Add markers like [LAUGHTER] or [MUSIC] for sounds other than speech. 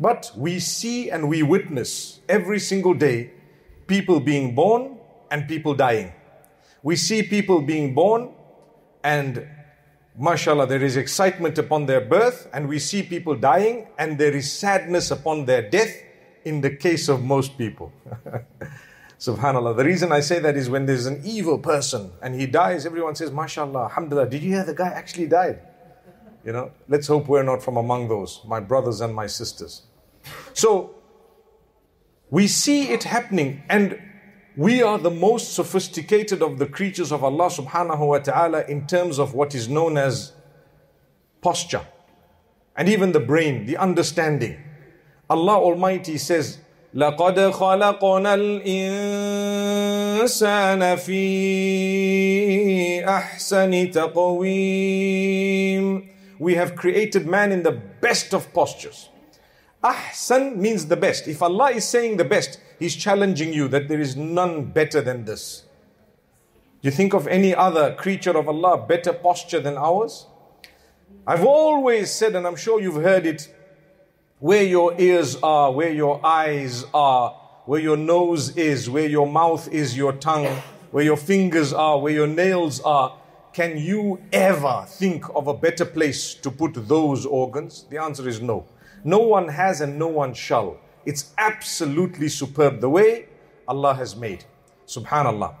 But we see and we witness every single day people being born and people dying. We see people being born and mashallah there is excitement upon their birth and we see people dying and there is sadness upon their death in the case of most people. [LAUGHS] Subhanallah. The reason I say that is when there's an evil person and he dies, everyone says, mashallah, Alhamdulillah, did you hear the guy actually died? You know, let's hope we're not from among those, my brothers and my sisters. So, we see it happening and we are the most sophisticated of the creatures of Allah subhanahu wa ta'ala in terms of what is known as posture and even the brain, the understanding. Allah Almighty says, لقد خلقنا الإنسان في أحسن تقويم we have created man in the best of postures. Ahsan means the best. If Allah is saying the best, He's challenging you that there is none better than this. Do you think of any other creature of Allah better posture than ours? I've always said, and I'm sure you've heard it, where your ears are, where your eyes are, where your nose is, where your mouth is, your tongue, where your fingers are, where your nails are. Can you ever think of a better place to put those organs? The answer is no. No one has and no one shall. It's absolutely superb the way Allah has made. Subhanallah.